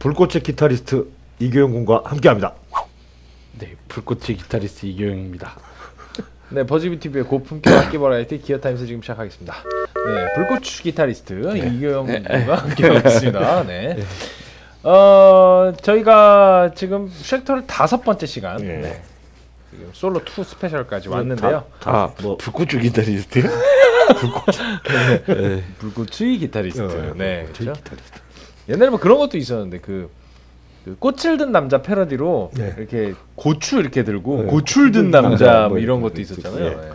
불꽃의 기타리스트 이교영 군과 함께합니다. 네, 불꽃의 기타리스트 이교영입니다. 네, 버즈비 TV의 고품격 악기 버라이어티 기어 타임스 지금 시작하겠습니다. 네, 불꽃 기타리스트 이교영 군과 함께하고 있습니다. 네. 어, 저희가 지금 쉑터를 다섯 번째 시간. 예. 네. 지금 솔로 2 스페셜까지 왔는데요. 다, 아, 뭐 불꽃주 기타리스트? 네. 불꽃의 기타리스트. 어, 네, 저희 그렇죠? 기타리스트. 옛날에 뭐 그런 것도 있었는데 그, 그 꽃을 든 남자 패러디로 네. 이렇게 고추 이렇게 들고 네. 고추를 든 남자 뭐뭐 이런 것도 거 있었잖아요. 예.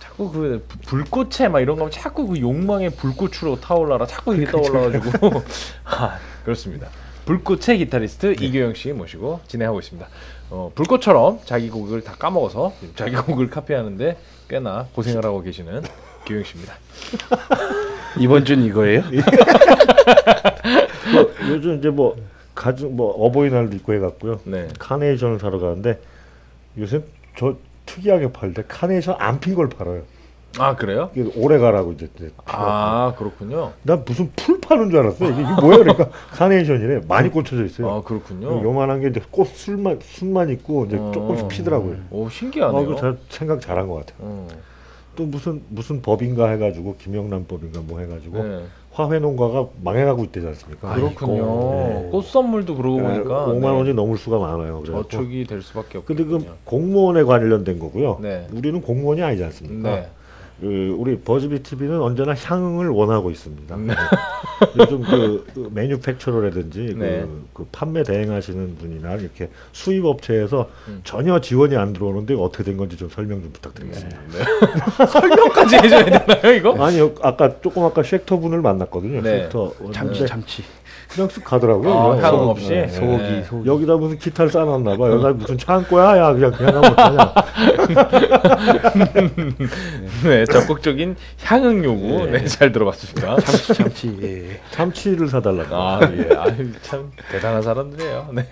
자꾸 그 불- 불꽃에 막 이런 거 하면 자꾸 그 욕망의 불꽃으로 타올라라 자꾸 이게 떠올라가지고 아, 그렇습니다. 불꽃의 기타리스트 이교영 씨 모시고 진행하고 있습니다. 어, 불꽃처럼 자기 곡을 다 까먹어서 자기 곡을 카피하는데 꽤나 고생을 하고 계시는 교영 씨입니다. 이번 준 이거예요? 뭐, 요즘 이제 뭐 가정 뭐 어버이날도 있고 해갖고요. 네. 카네이션을 사러 가는데 요새 저 특이하게 팔때 카네이션 안 핀 걸 팔아요. 아 그래요? 오래 가라고 이제. 이제 아 그렇군요. 난 무슨 풀 파는 줄 알았어. 이게, 이게 뭐야? 그러니까 카네이션이래. 많이 꽂혀져 있어요. 아 그렇군요. 요만한 게 이제 꽃 술만 순만 있고 이제 어. 조금씩 피더라고요. 오 아, 신기하네요. 그잘 생각 잘한 것 같아요. 어, 또 무슨 무슨 법인가 해가지고 김영란 법인가 뭐 해가지고 네. 화훼 농가가 망해가고 있대지 않습니까? 그렇군요. 네. 꽃 선물도 그러고 보니까 5만 네. 원이 넘을 수가 많아요. 그래서 저축이 될 수밖에 근데 없거든요. 그 공무원에 관련된 거고요. 네. 우리는 공무원이 아니지 않습니까? 네. 그 우리 버즈비 TV는 언제나 향응을 원하고 있습니다. 네. 요즘 그, 그 매뉴팩처러라든지 네. 그, 그 판매 대행하시는 분이나 이렇게 수입 업체에서 음. 전혀 지원이 안 들어오는데 어떻게 된 건지 좀 설명 좀 부탁드리겠습니다. 네. 설명까지 해줘야 되나요 이거? 아니 요- 아까 조금 아까 쉑터 분을 만났거든요. 네. 참치 왔는데 참치. 그냥 쓱 가더라고요. 아, 그냥. 향응 소- 없이? 네. 소고기 네. 소고기. 여기다 무슨 기타를 쌓아놨나 봐. 여기다 무슨 창고야? 야 그냥 그냥 하면 어떡하냐. 네, 적극적인 향응 요구 네, 잘 들어봤습니다. 참치 참치. 예. 참치를 사달라고. 아 예, 아유 참 대단한 사람들이에요. 네.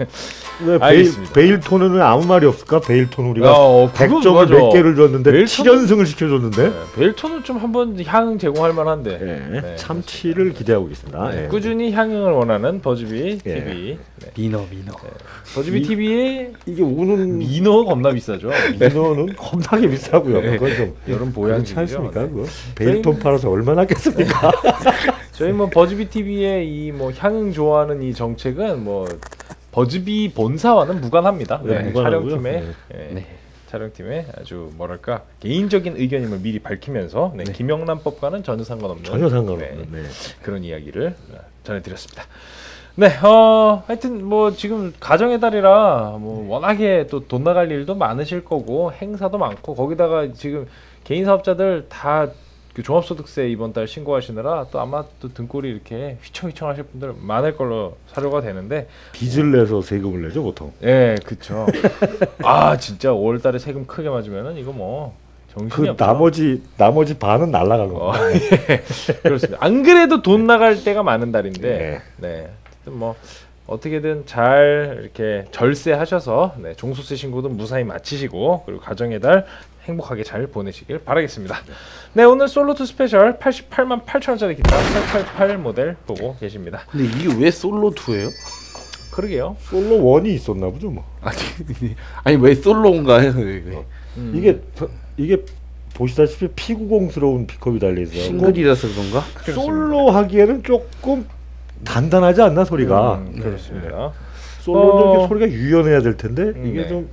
왜 베일. 베일톤은 왜 아무 말이 없을까? 베일톤 우리가 어, 그건 100점을 맞아. 몇 개를 줬는데 베일톤은- 7연승을 시켜줬는데 네, 벨톤은 좀 한번 향응 제공할 만한데 네, 네, 참치를 기대하고 있습니다. 네, 예. 꾸준히 향응을 원하 는 버즈비 예. TV. 네. 민어 민어. 버즈비 이- TV의 이게 우는 민어 겁나 비싸죠. 민어는 겁나게 비싸고요. 네. 그건 좀 여름 그렇지 보양식이죠. 않습니까? 네. 그거 베일톤 팔아서 얼마나 하겠습니까? 저희 뭐 버즈비 TV의 이 뭐 향응 좋아하는 이 정책은 뭐 버즈비 본사와는 무관합니다. 네, 네, 무관하고요. 촬영팀의 네. 예, 네. 촬영팀의 아주 뭐랄까 개인적인 의견임을 미리 밝히면서 네, 김영란법과는 전혀 상관없는 전혀 상관없는. 네, 네. 그런 이야기를 전해드렸습니다. 네, 어, 하여튼 뭐 지금 가정의 달이라 뭐 워낙에 또 돈 나갈 일도 많으실 거고 행사도 많고 거기다가 지금 개인 사업자들 다 그 종합소득세 이번 달 신고하시느라 또 아마 또 등골이 이렇게 휘청휘청 하실 분들 많을 걸로 사료가 되는데 빚을 내서 세금을 내죠 보통. 예, 그쵸. 아 진짜 5월달에 세금 크게 맞으면은 이거 뭐 그. 나머지 나머지 반은 날라간 어, 겁니다. 예. 그렇습니다. 안 그래도 돈 나갈 때가 많은 달인데, 네. 네. 뭐 어떻게든 잘 이렇게 절세하셔서 네, 종소세 신고도 무사히 마치시고 그리고 가정의 달 행복하게 잘 보내시길 바라겠습니다. 네, 오늘 솔로투 스페셜 88만 8천 원짜리 기타 888 모델 보고 계십니다. 근데 이게 왜 솔로 2예요? 그러게요. 솔로 원이 있었나 보죠 뭐. 아니 아니 왜 솔로인가요? 왜? 음. 이게 저- 이게 보시다시피 P90스러운 픽업이 달려 있어요. 싱글이라서 그런가? 솔로 하기에는 조금 단단하지 않나 소리가. 음, 그렇습니다. 솔로는 어. 소리가 유연해야 될 텐데 이게 네. 좀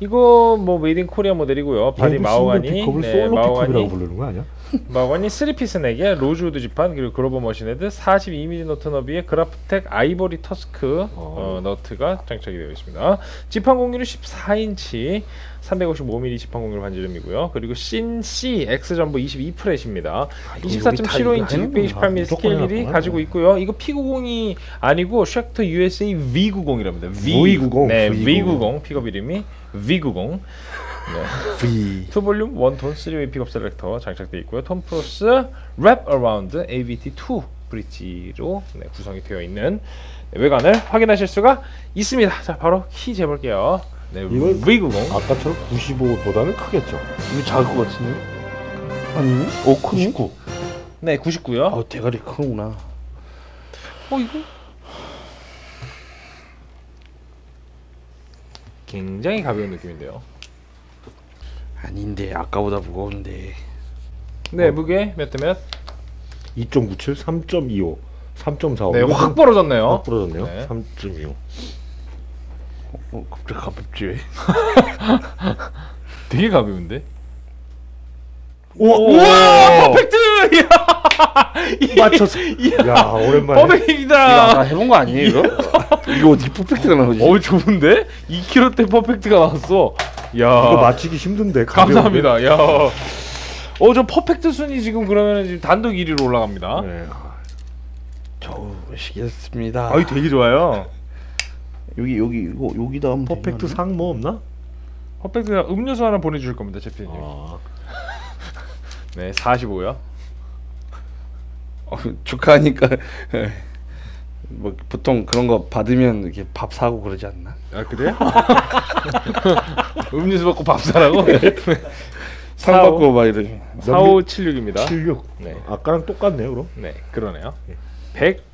이거 뭐 made in Korea 모델이고요. 바디 픽업을 네, 솔로 픽업이라고 마호가니 부르는 거 아니야? 마호가니 3 piece neck, 로즈우드 지판, 그리고 Grover machine head 42mm 너트 너비에 Graph Tech ivory TUSQ 어, 너트가 장착이 되어 있습니다. 지판 곡률은 14인치, 355mm 지판 곡률 반지름이고요. 그리고 신 C X 전부 22 fret입니다. 이거 여기 다 이거 24.75인치, 해놓는구나. 628mm 무조건 스케일 1이 해놨구나. 가지고 있고요. 이거 P90이 아니고 Schecter USA V90이랍니다. V90. 네, V90. V90 픽업 이름이 V90. 네. V. two volume one tone 3 way 픽업 selector 장착되어 있고요. 톰프로스 랩 어라운드 AVT2 브릿지로 네, 구성이 되어 있는 네, 외관을 확인하실 수가 있습니다. 자, 바로 키 재볼게요. 네, 이건 V90. 아까처럼 95보다는 크겠죠. 이거 작을 것 같은데? 아니? 오, 99. 네, 99요. 아, 대가리 크구나. 어, 이거 굉장히 가벼운 느낌인데요. 아닌데 아까보다 무거운데. 네 무게 몇 대 몇? 2.97, 3.25, 3.45. 네, 확 벌어졌네요. 확 부러졌네요. 네. 3.25. 어, 갑자기 가볍지 왜? 되게 가벼운데? 우와, 우와 퍼펙트! 맞췄어. 야, 오랜만에. 퍼펙트다. 아까 해본 거 아니에요 이거? 이거 어떻게 퍼펙트가 나오지? 어 좋은데? 2kg 대 퍼펙트가 나왔어. 야. 이거 맞히기 힘든데. 가벼운데? 감사합니다. 야. 어, 저 퍼펙트 순위 지금 그러면 지금 단독 1위로 올라갑니다. 네. 좋으시겠습니다. 아이 되게 좋아요. 여기 여기 이거 여기다 하면 퍼펙트 되나? 상뭐 없나? 퍼펙트가 음료수 하나 보내줄 겁니다, 제피님. 아, 네, 45요. 어, 축하하니까 뭐 보통 그런 거 받으면 이렇게 밥 사고 그러지 않나? 아 그래요? 음료수 받고 밥 사라고? 상 사오. 받고 막 이러면 4576입니다. 76. 네. 아까랑 똑같네요, 그럼. 네, 그러네요. 100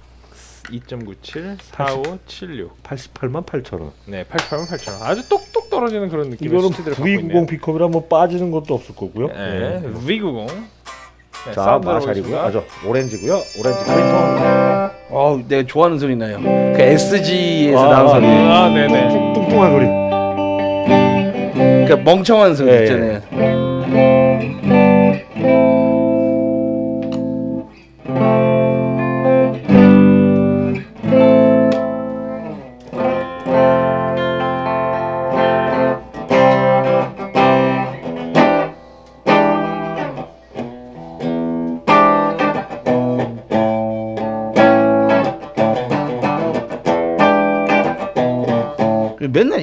2.97 4576. 88만 8천 원. 네, 88만 8천 원. 아주 똑똑 떨어지는 그런 느낌의 이거는 수치들을 갖고 있네요. V90 픽업이라 뭐 빠지는 것도 없을 거고요. 네, 네. V90. 네, 자, 마샬이고요. 들어보겠습니다. 아, 저 오렌지고요. 오렌지 크리톤. 아 내가 좋아하는 소리 나요. 그 SG에서 아, 나온 소리. 아, 네네. 뚱- 뚱뚱한 소리. 그러니까 멍청한 소리 예, 있잖아요. 맨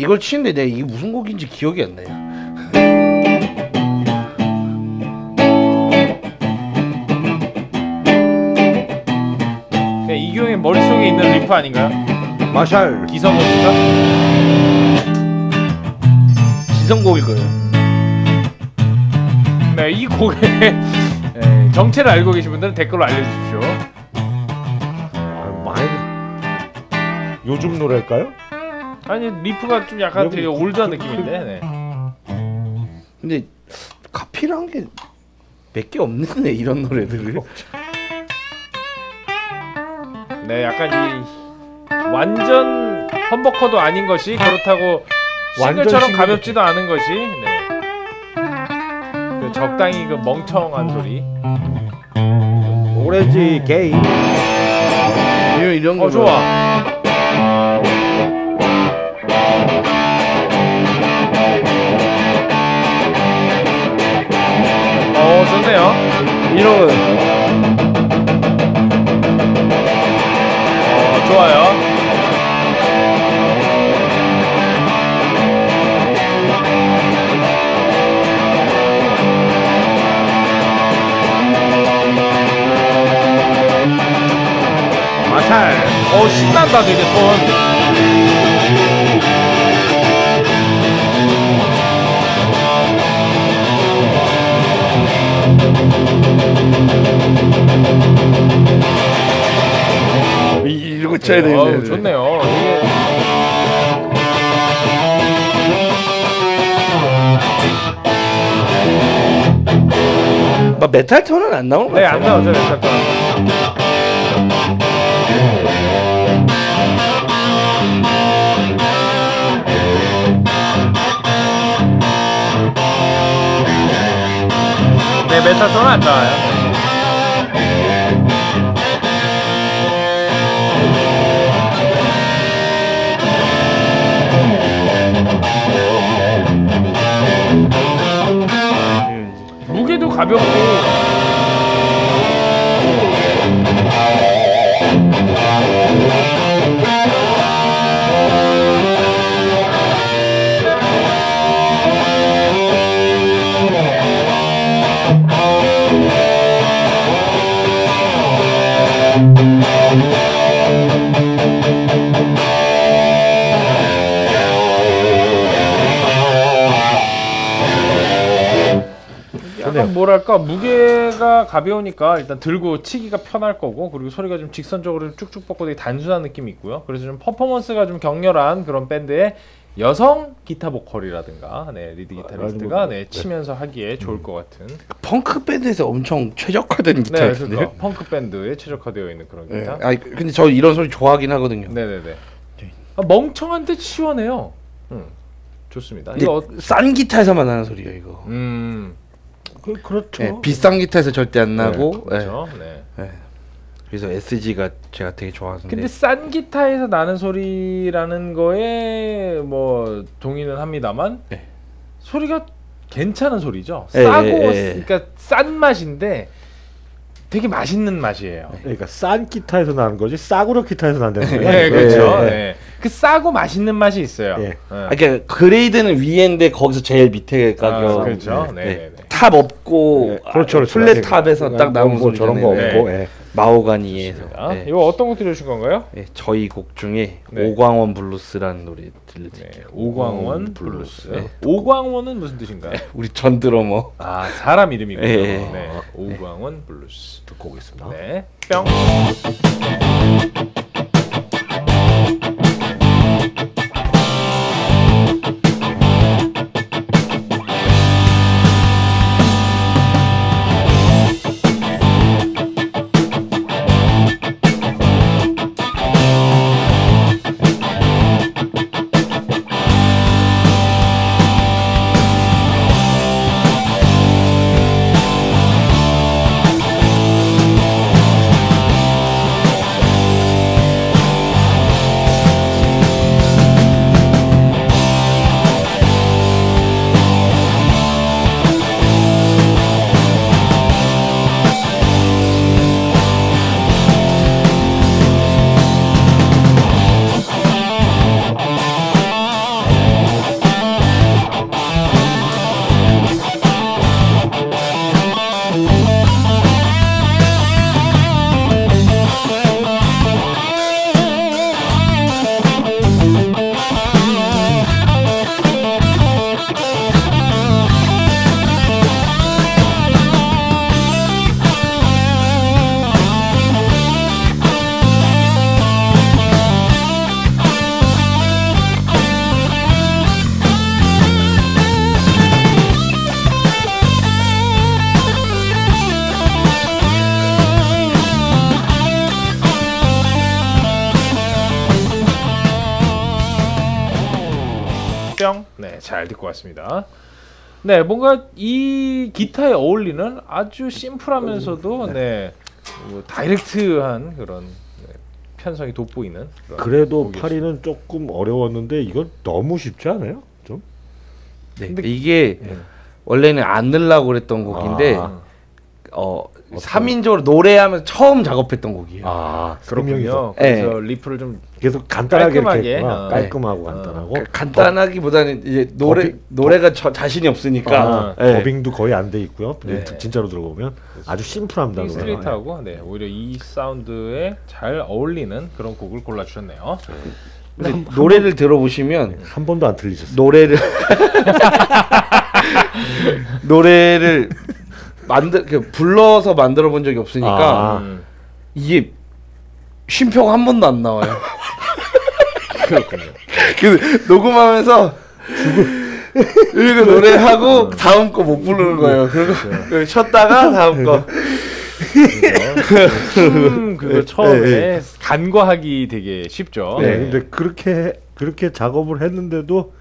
이걸 치는데 내가 이게 무슨 곡인지 기억이 안 나요. 이경의 머릿속에 있는 리프 아닌가요? 마샬. 기성곡인가? 기성곡일 거예요. 네, 이 곡의 예, 정체를 알고 계신 분들은 댓글로 알려주십시오. 아, 많이 요즘 노래일까요? 아니 리프가 좀 약간 되게 그- 올드한 그- 느낌인데. 네. 근데 카피란 게몇 개 없는데 이런 노래들을. 네, 약간 이 완전 험버커도 아닌 것이 그렇다고 완전 싱글처럼 싱글. 가볍지도 않은 것이 네. 그 적당히 그 멍청한 소리. 오렌지 게임. 이런 이런 거. 어 좋아. 어 좋네요. 이런 거. 어 좋아요. 마샬. 어 신난다 되게 톤. 이- 이런 거 쳐야 네, 되는데. 어우, 좋네요. 이게 막 메탈 톤은 안 나오는 거 네, 같아요. 안 나오죠, 잠깐. 메타톤은 안 나와요. 무게도 가볍고 약간 뭐랄까 무게가 가벼우니까 일단 들고 치기가 편할 거고 그리고 소리가 좀 직선적으로 쭉쭉 뻗고 되게 단순한 느낌이 있고요. 그래서 좀 퍼포먼스가 좀 격렬한 그런 밴드의 여성 기타 보컬이라든가 네 리드 기타리스트가 뭐, 네 치면서 하기에 좋을 것 같은 펑크 밴드에서 엄청 최적화된 네 기타였는데요. 그러니까 펑크 밴드에 최적화되어 있는 그런 네. 기타 아니 근데 저 이런 소리 좋아하긴 하거든요. 네네네 아, 멍청한데 시원해요 음, 좋습니다 이거 어, 싼 기타에서만 나는 소리예요 이거. 음 그, 그렇죠. 네, 비싼 기타에서 절대 안 나고. 네. 그렇죠 네. 네. 그래서 SG가 제가 되게 좋아하는데. 근데 싼 기타에서 나는 소리라는 거에 뭐 동의는 합니다만 네. 소리가 괜찮은 소리죠. 예, 싸고 예, 예. 그러니까 싼 맛인데 되게 맛있는 맛이에요. 그러니까 싼 기타에서 나는 거지 싸구려 기타에서 난다는 거예요. 네, 그렇죠. 예, 예. 네. 그 싸고 맛있는 맛이 있어요. 예. 네. 아, 그러니까 grade는 위엔데 거기서 제일 밑에 가격. 아, 그렇죠. 네. 네, 네, 네. top 없고 네, 그렇죠, 그렇죠. flat 네. top에서 딱 나온 뭐 저런 거. 없고. 네. 예. 마호가니에서. 아, 네. 이거 어떤 거 들려주신 건가요? 네, 저희 곡 중에 네. 오광원 블루스라는 노래 네, 들려드릴게요. 오광원 블루스. 네. 오광원은 무슨 뜻인가요? 우리 전 드러머. 아 사람 이름이군요. 예, 네, 예. 오광원 블루스. 듣고 오겠습니다. 네, 뿅. 잘 듣고 왔습니다. 네, 뭔가 이 기타에 어울리는 아주 심플하면서도 네, 뭐 다이렉트한 그런 네, 편성이 돋보이는 그런 그래도. 파리는 조금 어려웠는데 이건 너무 쉽지 않아요? 좀? 네. 근데- 이게 네. 원래는 안 넣으려고 그랬던 곡인데 아. 어 3인조로 노래하면서 처음 작업했던 곡이에요. 아, 그렇군요. 그렇군요. 그래서 리프를 좀 계속 간단하게 깔끔하게. 어. 깔끔하고 네. 간단하고. 그러니까 간단하기보다는 이제 노래 더빙- 노래가 저, 자신이 없으니까 아, 네. 더빙도 거의 안 돼 있고요. 네. 진짜로 들어보면 아주 심플합니다. 스트레이트하고 네, 오히려 이 사운드에 잘 어울리는 그런 곡을 골라 주셨네요. 근데 노래를 들어보시면 한 번도 안 틀리셨어요. 노래를 노래를 만들 그 불러서 만들어 본 적이 없으니까 아. 음, 이게 쉼표가 한 번도 안 나와요. 그렇군요. 그 녹음하면서 이거 노래하고 다음 거 못 부르는 거예요. 그리고 그 쉬었다가 다음 거. 음, 그거 처음에 간과하기 되게 쉽죠. 네, 근데 그렇게 그렇게 작업을 했는데도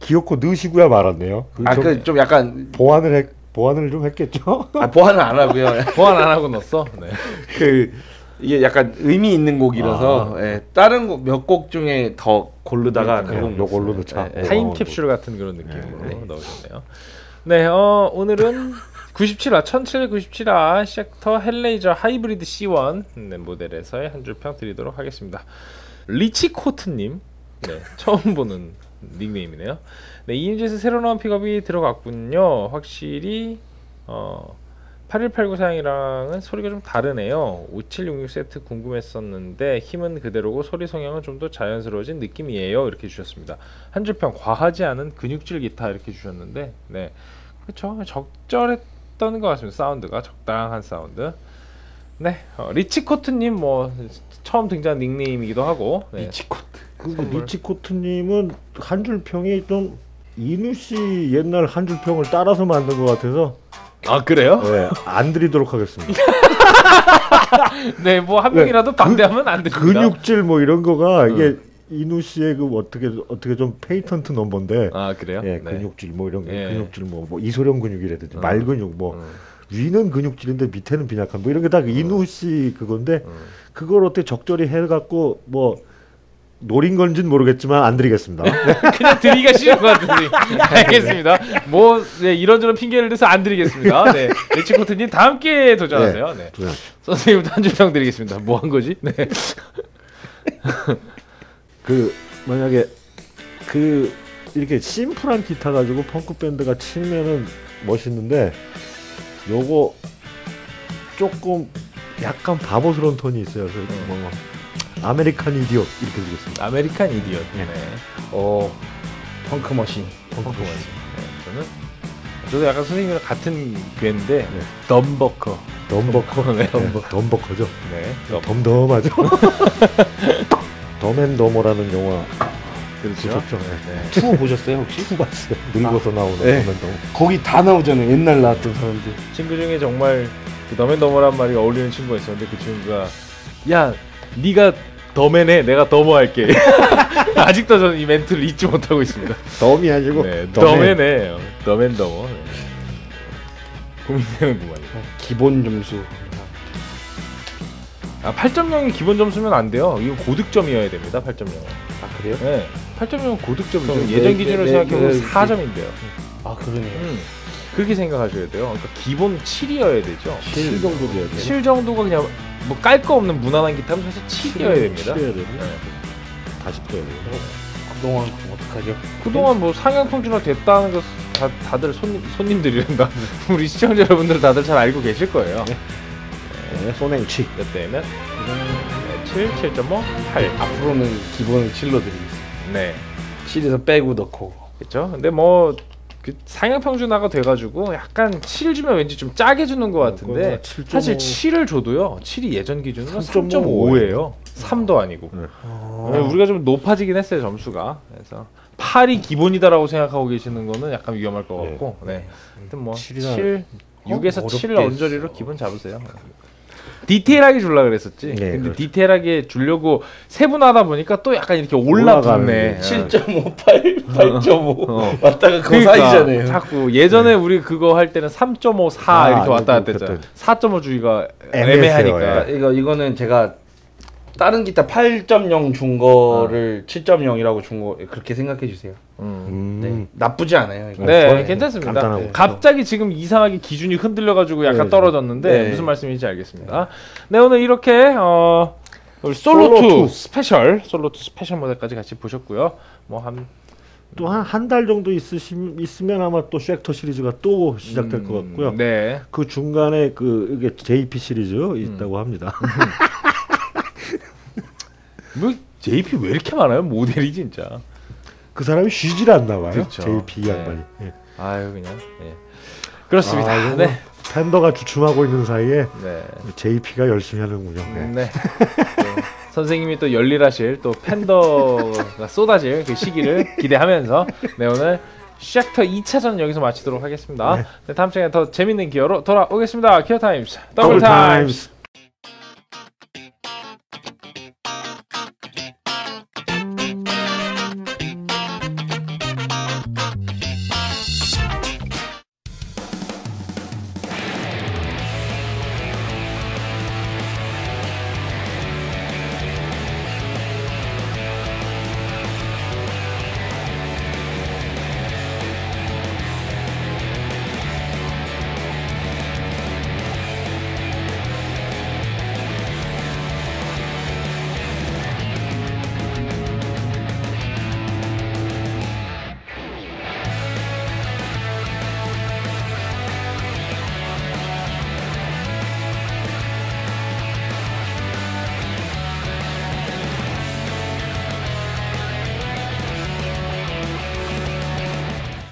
기어코 넣으시고야 말았네요. 그아좀그좀 약간 보완을 했 보완을 좀 했겠죠. 아, 보완을 안 하고요. 보완 안 하고 넣었어. 네. 그 이게 약간 의미 있는 곡이라서 예, 다른 몇 곡 중에 더 고르다가 그냥 그곡 요걸로 넣었어요. 넣자. 예, 예. 타임 어, 캡슐 같은 그런 느낌으로 넣으셨네요. 네, 어, 오늘은 97화 1797화 Schecter Hellraiser Hybrid C1 네, 모델에서의 한 줄 평 드리도록 하겠습니다. 리치 코트님, 네, 처음 보는 닉네임이네요. 네, EMG에서 새로 나온 픽업이 들어갔군요. 확실히 어, 8189 사양이랑은 소리가 좀 다르네요. 5766 세트 궁금했었는데 힘은 그대로고 소리 성향은 좀 더 자연스러워진 느낌이에요. 이렇게 주셨습니다. 한 줄평 과하지 않은 근육질 기타 이렇게 주셨는데 네 그렇죠 적절했던 것 같습니다. 사운드가 적당한 사운드. 네 어, 리치코트 님 뭐 처음 등장 닉네임이기도 하고 네. 리치코트. 그 선물. 리치코트 님은 한 줄 평이 좀 이누 씨 옛날 한 줄 평을 따라서 만든 것 같아서 아 그래요? 네, 안 드리도록 하겠습니다. 네, 뭐한 네, 명이라도 반대하면 안 됩니다. 근육질 뭐 이런 거가 음. 이게 이누 씨의 그 어떻게 어떻게 좀 patent number인데 아 그래요? 예, 네. 근육질 뭐 이런 거 예. 근육질 뭐, 뭐 이소룡 근육이라든지 음. 말 근육 뭐 음, 위는 근육질인데 밑에는 빈약한 뭐 이런 게 다 이누 씨 그건데 음. 그걸 어떻게 적절히 해갖고 뭐 노린 건지는 모르겠지만 안 드리겠습니다. 그냥 드리기가 싫은 것 같은데 알겠습니다. 뭐 네, 이런저런 핑계를 대서 안 드리겠습니다. 네, 레치코트님 다 함께 도전하세요. 네. 도전. 선생님도 한 줄평 드리겠습니다. 뭐 한 거지? 네. 그 만약에 그 이렇게 심플한 기타 가지고 펑크 밴드가 치면은 멋있는데 요거 조금 약간 바보스러운 톤이 있어요. 그래서 음. 뭐 American Idiot 이렇게 드리겠습니다. American Idiot. 네. 어 punk machine. punk machine. 네, 저는 저도 약간 선생님이랑 같은 과인데 네. dumbbucker. dumbbucker, 네. dumb, dumbbucker죠. 네. 덤덤하죠. 덤앤더머라는 영화 그렇죠. 보셨죠? 네. 투 보셨어요 혹시? 투 봤어요. 늙어서 나오는 네. 덤앤더머. 거기 다 나오잖아요. 옛날 나왔던 사람들. 친구 중에 정말 그 덤앤더머란 말이 어울리는 친구가 있었는데 그 친구가 야 네가 덤앤해 내가 더머 할게. 아직도 저는 이 멘트를 잊지 못하고 있습니다. 덤이 아니고 네, 덤앤. 덤앤해 덤앤더머 네. 고민되는구만 기본 점수. 아 8.0이 기본 점수면 안 돼요. 이거 고득점이어야 됩니다 8.0은 아 그래요? 네. 8.0은 고득점이죠. 그럼 예전 네, 기준으로 네, 생각해보면 네, 4점인데요. 아 그러네요. 음, 그렇게 생각하셔야 돼요. 그러니까 기본 7이어야 되죠. 7 정도 돼야 돼요. 7 정도가 그냥 뭐 깔 거 없는 무난한 기타면 사실 7이어야 됩니다. 칠이어야 됩니다. 네. 다시 떠야 돼요. 그동안 어떡하죠? 그동안 뭐 상향 평준화 됐다는 거 다, 다들 손님 손님들이란다. 우리 시청자 여러분들 다들 잘 알고 계실 거예요. 네, 손행치. 몇 대면 네, 7, 7.5, 8. 앞으로는 기본을 7로 드리겠습니다. 네, 7에서 빼고 넣고. 그렇죠. 근데 뭐 그 상향 평준화가 돼가지고 약간 7 주면 왠지 좀 짜게 주는 것 같은데 그거는 7.5. 사실 7을 줘도요. 7이 예전 기준으로 3.5 3.5예요. 3도 아니고. 네. 네, 우리가 좀 높아지긴 했어요 점수가 그래서 8이 기본이다라고 생각하고 계시는 거는 약간 위험할 것 네. 같고 네. 하여튼 뭐 칠이나- 7, 6에서 어렵게 7 언저리로 기본 잡으세요 디테일하게 줄라 그랬었지 네, 근데 그렇죠. 디테일하게 주려고 세분하다 보니까 또 약간 이렇게 올라붙네 게. 7.5, 8, 8.5 어. 왔다가 그 그러니까 사이잖아요. 자꾸 예전에 우리 그거 할 때는 3.5, 4 아, 이렇게 왔다 갔다 그때. 했잖아 4.5 주기가 애매했어요, 애매하니까 그러니까 이거 이거는 제가 다른 기타 8.0 준 거를 7.0이라고 준 거 그렇게 생각해 주세요. 음. 음. 네, 나쁘지 않아요. 이거. 네, 거의 괜찮습니다. 간단하고. 네. 갑자기 지금 이상하게 기준이 흔들려가지고 약간 네. 떨어졌는데 네. 무슨 말씀인지 알겠습니다. 네, 오늘 이렇게 어, 우리 Solo Solo 2 Special, Solo 2 Special 모델까지 같이 보셨고요. 뭐 한 또 한 한 달 정도 있으심 있으면 아마 또 Schecter 시리즈가 또 시작될 음, 것 같고요. 네, 그 중간에 그 이게 JP 시리즈 있다고 합니다. 뭐 JP 왜 이렇게 많아요? 모델이 진짜. 그 사람이 쉬질 않나 봐요. 그렇죠. JP 네. 양반이. 예. 아유 그냥. 예. 그렇습니다. 아, 네, Fender가 주춤하고 있는 사이에 네. JP가 열심히 하는군요. 네. 네. 또 선생님이 또 열일하실 또 Fender가 쏟아질 그 시기를 기대하면서 네 오늘 Schecter 2차전 여기서 마치도록 하겠습니다. 네. 네, 다음 시간에 더 재밌는 기어로 돌아오겠습니다. 기어 타임스 더블 더블 타임스. 타임스.